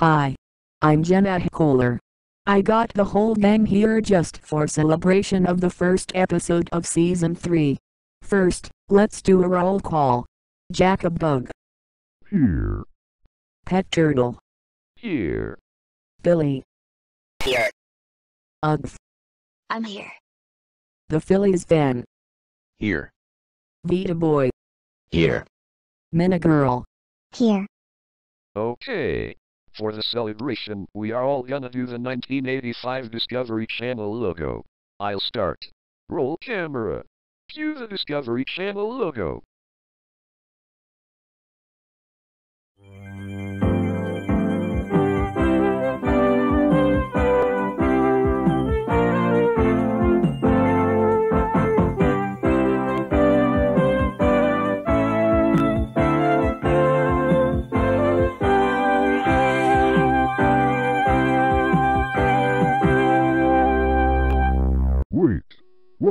Hi. I'm Jennah Koehler. I got the whole gang here just for celebration of the first episode of season 3. First, let's do a roll call. Jacob Bug, Here. Pet Turtle, Here. Billy, Here. Ugh, I'm here. the Phillies fan, Here. Vita Boy, Here. Minna Girl, Here. Okay. For the celebration, we are all gonna do the 1985 Discovery Channel logo. I'll start. Roll camera. Cue the Discovery Channel logo.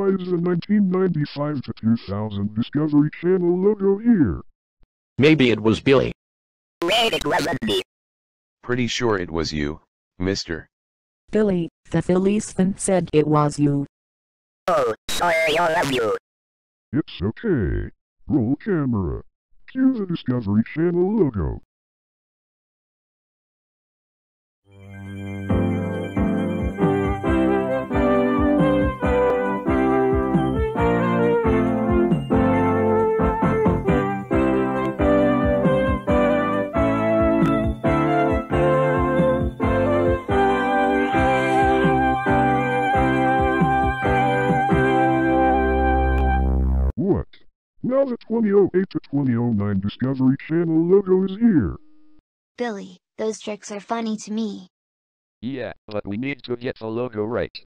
Why is the 1995 to 2000 Discovery Channel logo here? Maybe it was Billy. Wait, it wasn't me. Pretty sure it was you, mister. Billy, the Phillies fan said it was you. Oh, sorry all of you. It's okay. Roll camera. Cue the Discovery Channel logo. Now the 2008 to 2009 Discovery Channel logo is here. Billy, those tricks are funny to me. Yeah, but we need to get the logo right.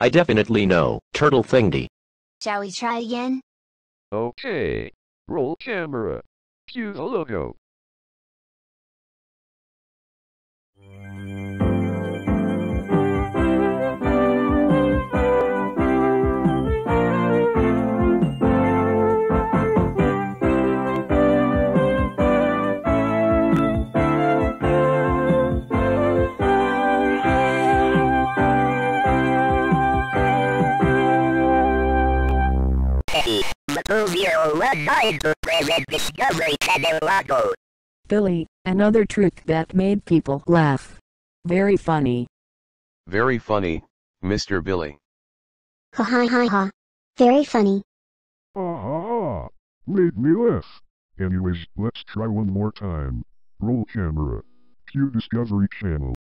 I definitely know. Turtle thingy. Shall we try again? Okay. Roll camera. Cue the logo. Hey, the two-year-old red died to present Discovery Channel logo. Billy, another trick that made people laugh. Very funny. Very funny, Mr. Billy. Ha ha ha ha. Very funny. Ah ha ha. Made me laugh. Anyways, let's try one more time. Roll camera. Cue Discovery Channel.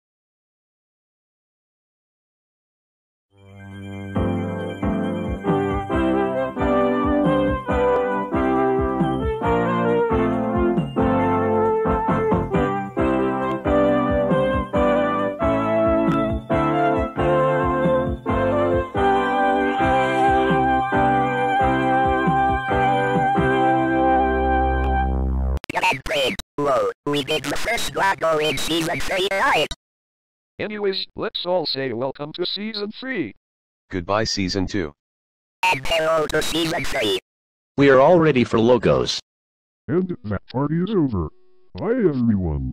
We did the first logo in season 3 right. Anyways, let's all say welcome to season 3. Goodbye season 2. And hello to season 3. We are all ready for logos. And that party is over. Bye everyone.